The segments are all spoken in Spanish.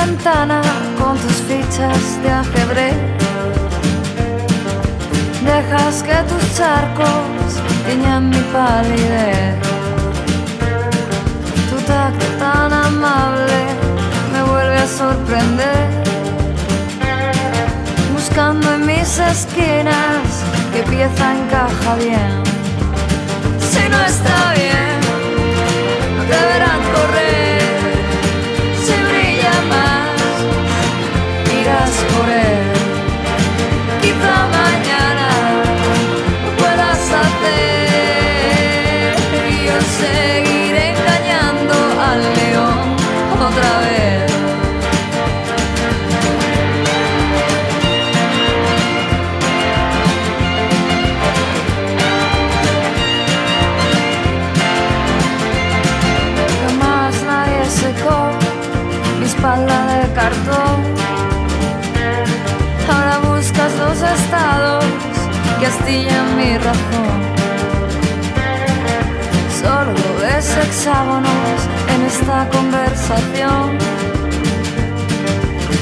Ventana con tus fichas de ajedrez. Dejas que tus charcos tiñan mi palidez. Tu tacto tan amable me vuelve a sorprender. Buscando en mis esquinas qué pieza encaja bien. Si no está bien, Ahora buscas los estados que astillan mi razón. Solo ves hexágonos en esta conversación.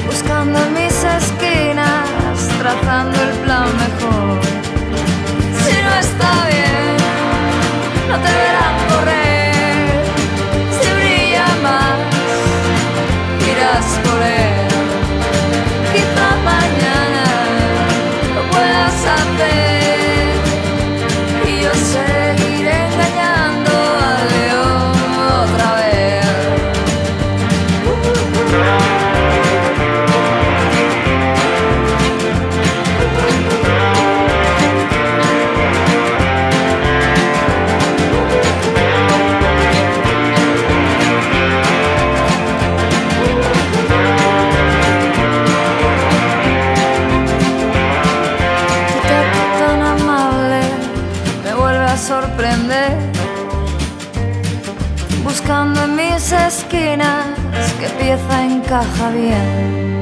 Buscando mis esquinas, trazando Buscando en mis esquinas qué pieza encaja bien.